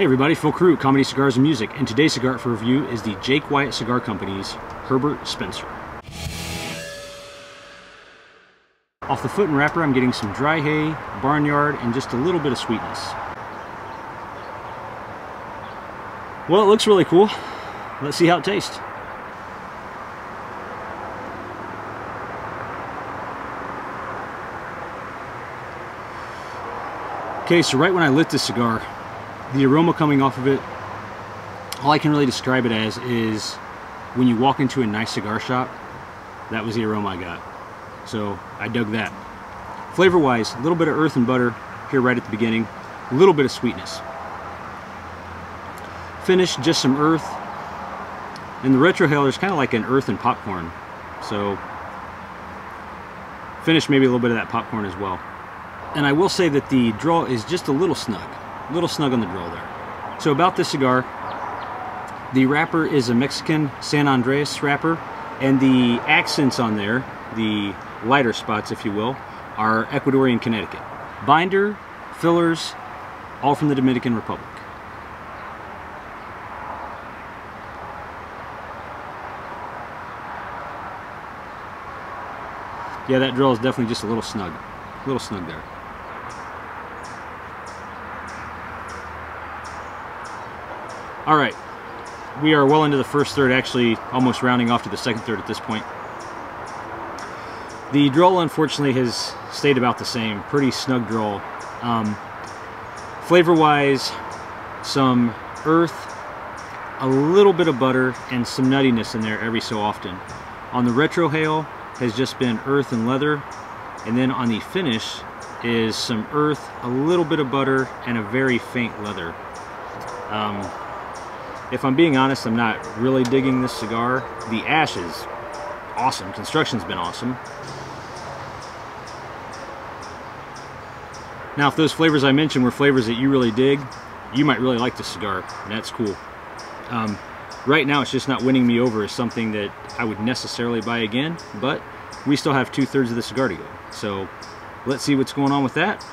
Hey everybody, Phil Kurut, Comedy Cigars and Music, and today's cigar for review is the Jake Wyatt Cigar Company's Herbert Spencer. Off the foot and wrapper, I'm getting some dry hay, barnyard, and just a little bit of sweetness. Well, it looks really cool. Let's see how it tastes. Okay, so right when I lit this cigar, the aroma coming off of it, all I can really describe it as is when you walk into a nice cigar shop, that was the aroma I got. So I dug that. Flavor wise, a little bit of earth and butter here right at the beginning, a little bit of sweetness. Finish, just some earth. And the retrohale, is kind of like an earth and popcorn. So finish maybe a little bit of that popcorn as well. And I will say that the draw is just a little snug little snug on the drill there. So about this cigar, the wrapper is a Mexican San Andres wrapper, and the accents on there, the lighter spots, if you will, are Ecuadorian Connecticut. Binder, fillers, all from the Dominican Republic. Yeah, that drill is definitely just a little snug. A little snug there. All right, we are well into the first third, actually almost rounding off to the second third at this point. The drawl, unfortunately, has stayed about the same. Pretty snug drawl. Um, Flavor-wise, some earth, a little bit of butter, and some nuttiness in there every so often. On the retro retrohale has just been earth and leather, and then on the finish is some earth, a little bit of butter, and a very faint leather. Um, if I'm being honest, I'm not really digging this cigar. The ash is awesome. Construction's been awesome. Now, if those flavors I mentioned were flavors that you really dig, you might really like this cigar, and that's cool. Um, right now, it's just not winning me over as something that I would necessarily buy again, but we still have two-thirds of the cigar to go. So let's see what's going on with that.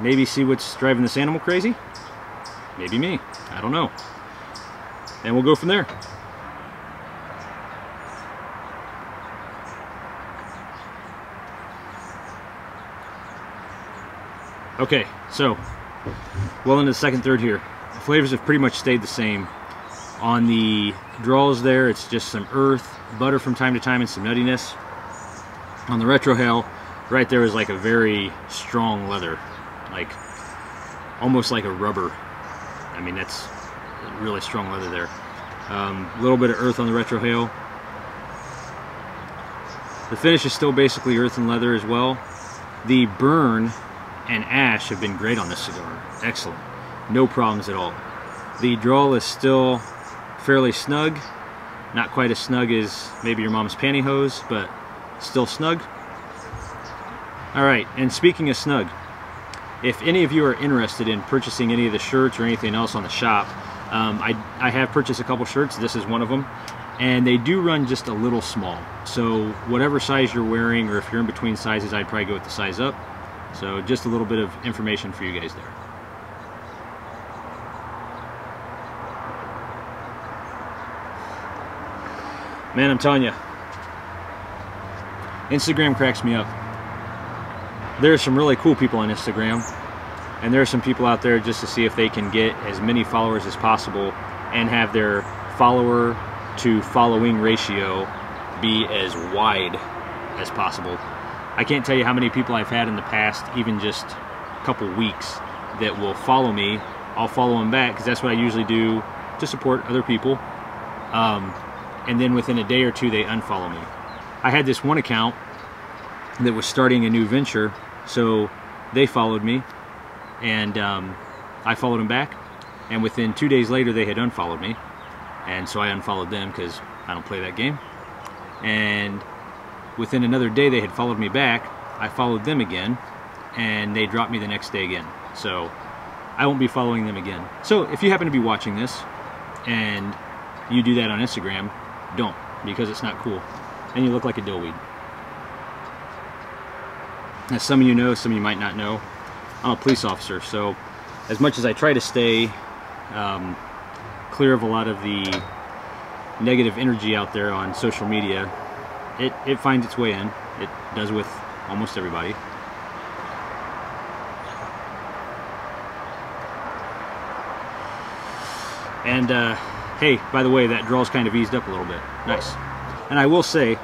Maybe see what's driving this animal crazy. Maybe me. I don't know. And we'll go from there. Okay, so well into the second third here. The flavors have pretty much stayed the same. On the draws there, it's just some earth, butter from time to time, and some nuttiness. On the retro retrohale, right there is like a very strong leather, like almost like a rubber I mean, that's really strong leather there. A um, little bit of earth on the retro retrohale. The finish is still basically earth and leather as well. The burn and ash have been great on this cigar. Excellent. No problems at all. The drawl is still fairly snug. Not quite as snug as maybe your mom's pantyhose, but still snug. All right, and speaking of snug, if any of you are interested in purchasing any of the shirts or anything else on the shop, um, I, I have purchased a couple shirts. This is one of them. And they do run just a little small. So whatever size you're wearing, or if you're in between sizes, I'd probably go with the size up. So just a little bit of information for you guys there. Man, I'm telling you, Instagram cracks me up there's some really cool people on Instagram and there are some people out there just to see if they can get as many followers as possible and have their follower to following ratio be as wide as possible. I can't tell you how many people I've had in the past, even just a couple weeks, that will follow me. I'll follow them back because that's what I usually do to support other people. Um, and then within a day or two, they unfollow me. I had this one account that was starting a new venture so they followed me, and um, I followed them back. And within two days later, they had unfollowed me. And so I unfollowed them because I don't play that game. And within another day, they had followed me back. I followed them again, and they dropped me the next day again. So I won't be following them again. So if you happen to be watching this and you do that on Instagram, don't because it's not cool. And you look like a dillweed. As some of you know, some of you might not know, I'm a police officer, so as much as I try to stay um, clear of a lot of the negative energy out there on social media, it, it finds its way in. It does with almost everybody. And uh, hey, by the way, that draw's kind of eased up a little bit. Nice. And I will say,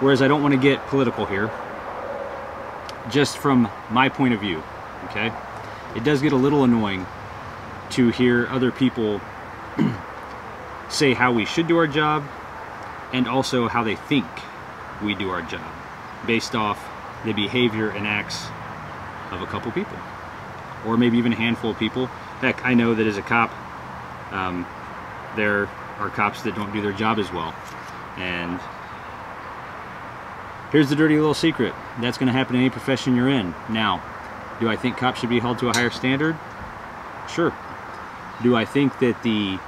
whereas I don't want to get political here, just from my point of view, okay, it does get a little annoying to hear other people say how we should do our job and also how they think we do our job based off the behavior and acts of a couple people or maybe even a handful of people. Heck, I know that as a cop, um, there are cops that don't do their job as well. And here's the dirty little secret. That's going to happen in any profession you're in. Now, do I think cops should be held to a higher standard? Sure. Do I think that the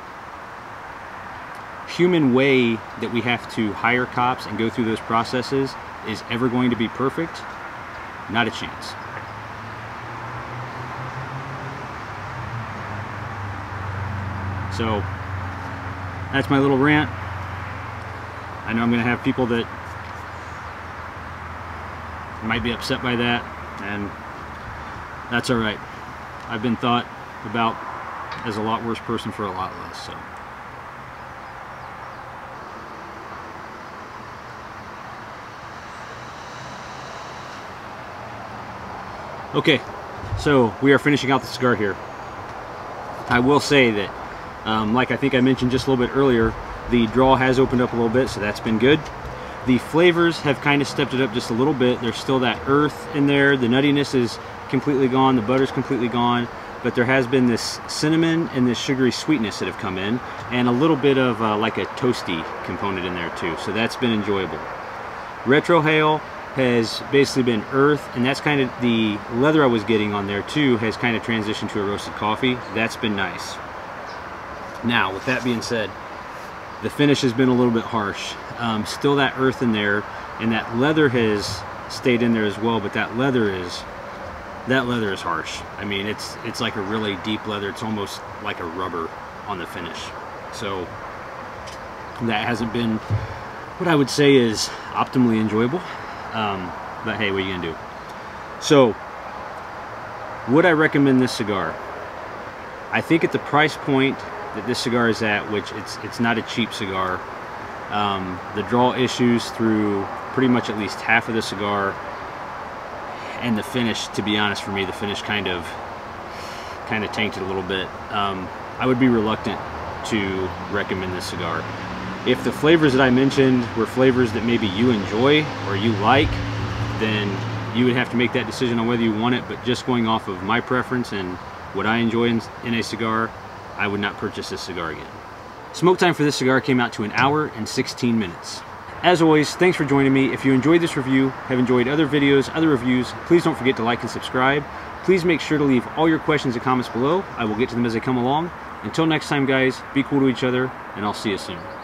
human way that we have to hire cops and go through those processes is ever going to be perfect? Not a chance. So that's my little rant. I know I'm going to have people that might be upset by that, and that's all right. I've been thought about as a lot worse person for a lot less, so. Okay, so we are finishing out the cigar here. I will say that um, like I think I mentioned just a little bit earlier, the draw has opened up a little bit, so that's been good. The flavors have kind of stepped it up just a little bit. There's still that earth in there. The nuttiness is completely gone. The butter's completely gone. But there has been this cinnamon and this sugary sweetness that have come in, and a little bit of uh, like a toasty component in there too. So that's been enjoyable. Retrohale has basically been earth, and that's kind of the leather I was getting on there too has kind of transitioned to a roasted coffee. That's been nice. Now, with that being said, the finish has been a little bit harsh. Um, still that earth in there, and that leather has stayed in there as well, but that leather is, that leather is harsh. I mean, it's, it's like a really deep leather. It's almost like a rubber on the finish. So that hasn't been what I would say is optimally enjoyable. Um, but hey, what are you gonna do? So, would I recommend this cigar? I think at the price point that this cigar is at, which it's it's not a cheap cigar. Um, the draw issues through pretty much at least half of the cigar, and the finish. To be honest, for me, the finish kind of kind of tanked it a little bit. Um, I would be reluctant to recommend this cigar. If the flavors that I mentioned were flavors that maybe you enjoy or you like, then you would have to make that decision on whether you want it. But just going off of my preference and what I enjoy in, in a cigar, I would not purchase this cigar again. Smoke time for this cigar came out to an hour and 16 minutes. As always, thanks for joining me. If you enjoyed this review, have enjoyed other videos, other reviews, please don't forget to like and subscribe. Please make sure to leave all your questions and comments below. I will get to them as they come along. Until next time, guys, be cool to each other, and I'll see you soon.